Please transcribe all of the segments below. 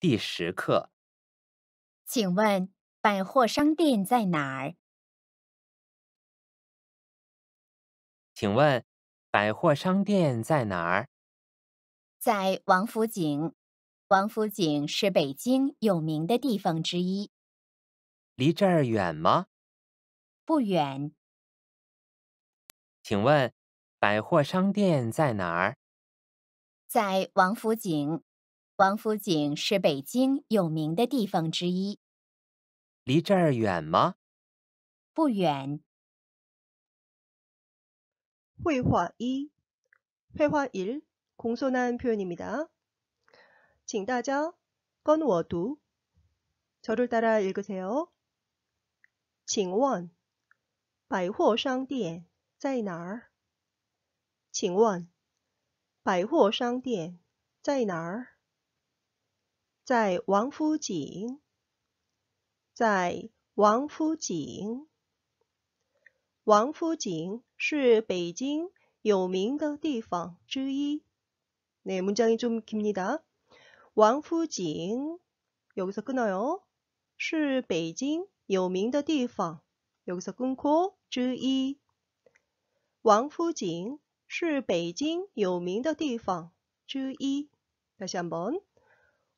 第十课，请问百货商店在哪儿？请问百货商店在哪儿？在王府井。王府井是北京有名的地方之一，离这儿远吗？不远。请问百货商店在哪儿？在王府井。王府井是北京有名的地方之一，离这儿远吗？不远。绘画一，绘画일 공손한 표현입니다. 请大家跟我读，저를따라읽으세요请问百货商店在哪儿？请问百货商店在哪儿？ 在王府井，在王府井。王府井是北京有名的地方之一。네문장이좀깁니다王府井여기서끊어요是北京有名的地方여기서끊고之一。王府井是北京有名的地方之一。다시한 번。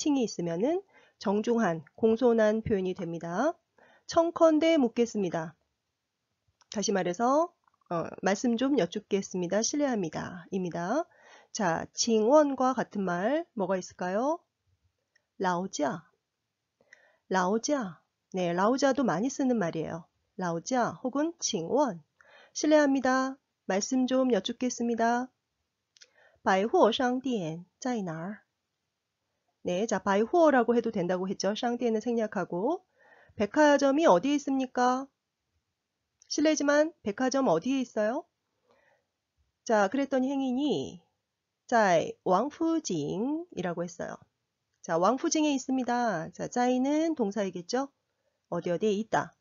칭이 있으면은 정중한, 공손한 표현이 됩니다. 청컨대 묻겠습니다. 다시 말해서 어, 말씀 좀 여쭙겠습니다. 실례합니다. 입니다. 자, 징원과 같은 말 뭐가 있을까요? 라오자. 라오자. 네, 라오자도 많이 쓰는 말이에요. 라오자 혹은 징원. 실례합니다. 말씀 좀 여쭙겠습니다. 바이호 상店 在哪儿? 네, 자, 바이호라고 해도 된다고 했죠. 상店은 생략하고 백화점이 어디에 있습니까? 실례지만 백화점 어디에 있어요? 자, 그랬더니 행인이 在 왕푸징이라고 했어요. 자, 왕푸징에 있습니다. 자, 짜이는 동사이겠죠? 어디 어디에 있다.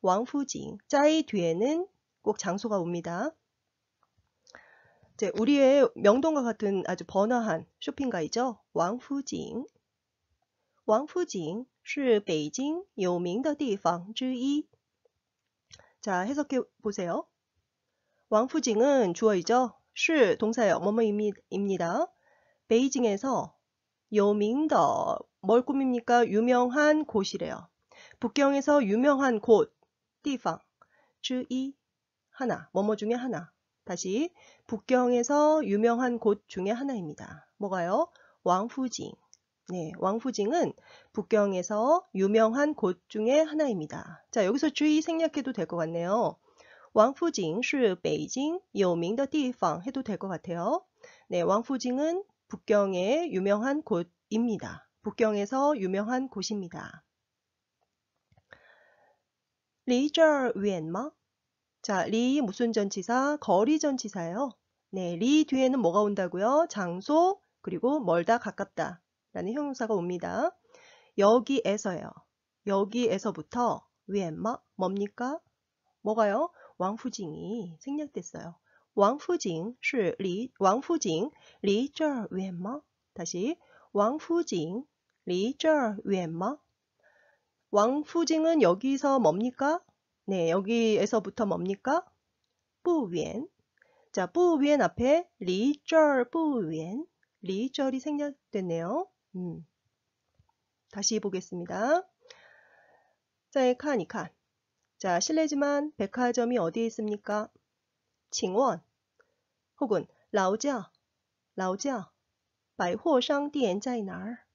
왕푸징. 짜이 뒤에는 꼭 장소가 옵니다. 이제 우리의 명동과 같은 아주 번화한 쇼핑가이죠. 왕푸징. 왕푸징 是北京有名的地方之一. 자, 해석해 보세요. 왕푸징은 주어이죠. 是 동사예요. 뭐뭐입니다. 베이징에서 요밍더 뭘 꾸밉니까? 유명한 곳이래요. 북경에서 유명한 곳, 띠팡, 즈이 하나, 뭐뭐 중에 하나. 다시 북경에서 유명한 곳 중에 하나입니다. 뭐가요? 왕푸징. 네, 왕푸징은 북경에서 유명한 곳 중에 하나입니다. 자, 여기서 주의 생략해도 될 것 같네요. 왕푸징是北京有名的地方 해도 될 것 같아요. 네, 왕푸징은 북경의 유명한 곳입니다. 북경에서 유명한 곳입니다. 리这儿远吗? 자, 离 무슨 전치사? 거리 전치사예요. 네, 리 뒤에는 뭐가 온다고요? 장소, 그리고 멀다, 가깝다 라는 형용사가 옵니다. 여기에서요. 여기에서부터 远吗 뭡니까? 뭐가요? 王府井이 생략됐어요. 王府井 是离 王府井 离这儿远吗 다시 王府井 리저 위엔마 왕후징은 여기서 뭡니까? 네, 여기에서부터 뭡니까? 不远. 자, 不远 앞에 离这儿不远. 리절이 생략됐네요. 음. 다시 보겠습니다. 자, 칸이 칸. 자, 실례지만 백화점이 어디에 있습니까? 칭원 혹은 라오자, 라오자, 百货商店在哪儿?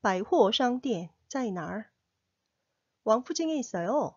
百货商店在哪儿? 왕푸징에 있어요.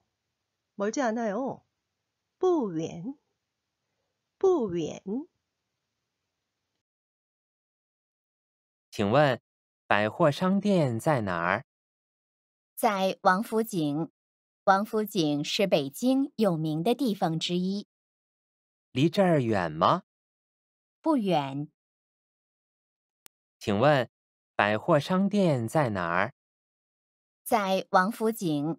멀지 않아요. 不远,不远.请问百货商店在哪儿？在王府井。王府井是北京有名的地方之一。离这儿远吗？不远。请问百货商店在哪儿？在王府井。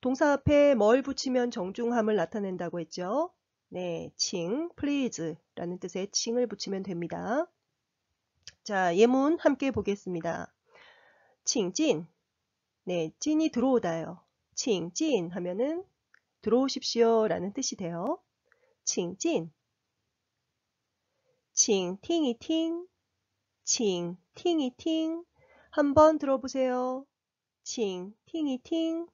동사 앞에 뭘 붙이면 정중함을 나타낸다고 했죠? 네, 칭, please라는 뜻의 칭을 붙이면 됩니다. 자, 예문 함께 보겠습니다. 칭진. 네, 찐이 들어오다요. 칭진 하면은 들어오십시오 라는 뜻이 돼요. 칭진. 칭팅이팅. 칭팅이팅. 한번 들어보세요. 칭팅이팅.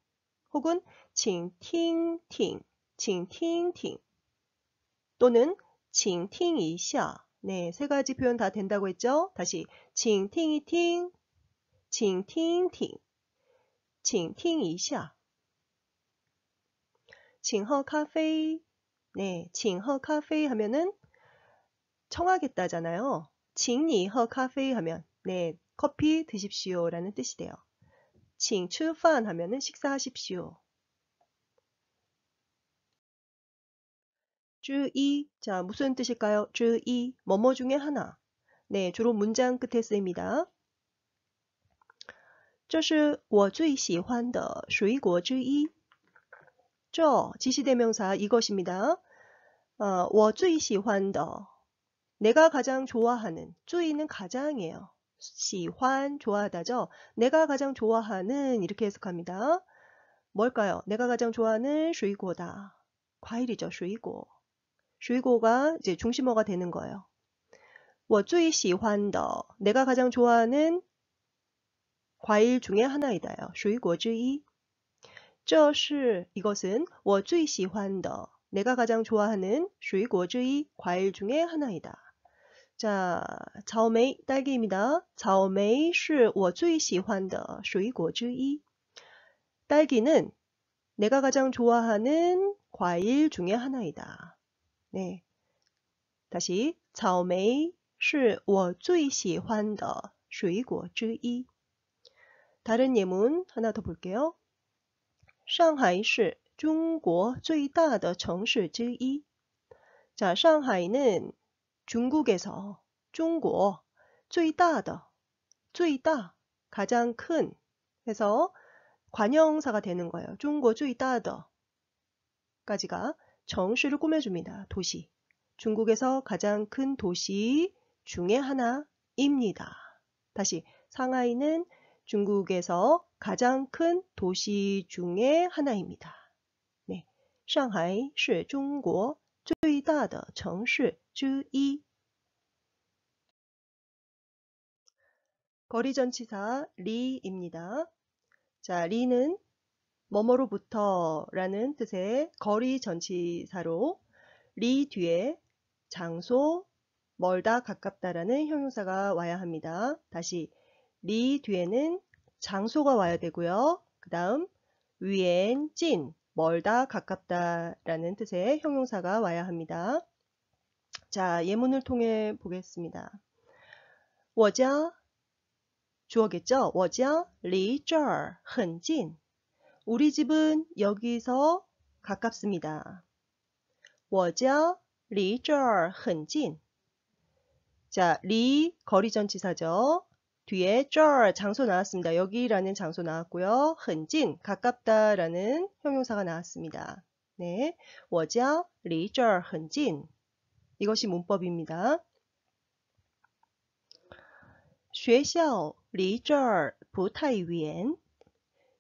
혹은 칭팅팅. 칭팅팅. 또는 칭팅이샤. 네, 세 가지 표현 다 된다고 했죠? 다시 칭팅이팅, 칭팅팅, 칭팅이샤. 카페. 네, 카페 하면은 청하겠다잖아요. 카페 하면 네, 커피 드십시오라는 뜻이 돼요. 칭추판 하면은 식사하십시오. 쯔이 자 무슨 뜻일까요? 쯔이 뭐뭐 중에 하나 네 주로 문장 끝에 쓰입니다. 这是我最喜欢的水果之一.这 지시대명사 이것입니다. 어, 我最喜欢的 내가 가장 좋아하는 最는 가장이에요. 喜欢 좋아하다죠. 내가 가장 좋아하는 이렇게 해석합니다. 뭘까요? 내가 가장 좋아하는 水果다. 과일이죠. 水果. 水果가 이제 중심어가 되는 거예요. 我最喜欢的 내가 가장 좋아하는 과일 중에 하나이다요. 水果之一. 这是 이것은 我最喜欢的 내가 가장 좋아하는 水果之一 과일 중에 하나이다. 자, 草莓 딸기입니다. 草莓是我最喜欢的水果之一. 딸기는 내가 가장 좋아하는 과일 중에 하나이다. 네. 다시 草莓是我最喜欢的水果之一. 다른 예문 하나 더 볼게요. 上海是 중국 最大的城市之一. 자, 상하이는 중국에서 중국 最大的 最大 가장 큰 해서 관형사가 되는 거예요. 중국 最大的까지가 정시를 꾸며줍니다. 도시. 중국에서 가장 큰 도시 중에 하나입니다. 다시 상하이는 중국에서 가장 큰 도시 중에 하나입니다. 네. 上海是中国 最大的城市之一. 거리 전치사 리입니다. 자, 리는 뭐뭐로부터 라는 뜻의 거리 전치사로 리 뒤에 장소, 멀다, 가깝다라는 형용사가 와야 합니다. 다시 리 뒤에는 장소가 와야 되고요. 그 다음 위엔 찐, 멀다, 가깝다라는 뜻의 형용사가 와야 합니다. 자, 예문을 통해 보겠습니다. 我家 주어겠죠? 我家离这儿很近. 우리 집은 여기서 가깝습니다. 我家离这儿很近. 자, 리 거리 전치사죠. 뒤에 쩔 장소 나왔습니다. 여기라는 장소 나왔고요. 흔진 가깝다라는 형용사가 나왔습니다. 네, 我家 리쩔 흔진 이것이 문법입니다. 学校离这儿不太远.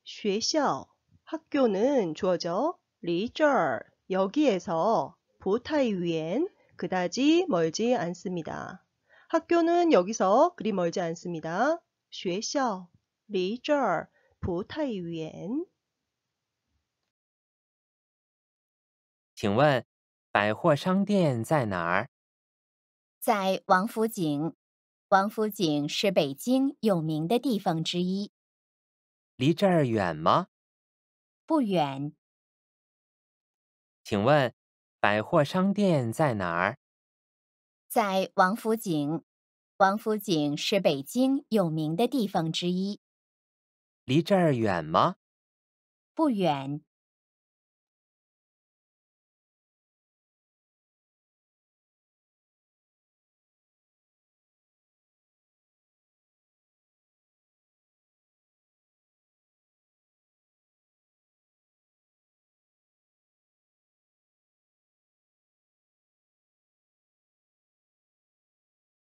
学校 학교는 주어져 离这儿 여기에서 不太远 그다지 멀지 않습니다. 학교는 여기서 그리 멀지 않습니다. 学校离这儿不太远.请问百货商店在哪儿？在王府井。王府井是北京有名的地方之一。离这儿远吗？不远。请问百货商店在哪儿？ 在王府井。王府井是北京有名的地方之一。离这儿远吗？不远。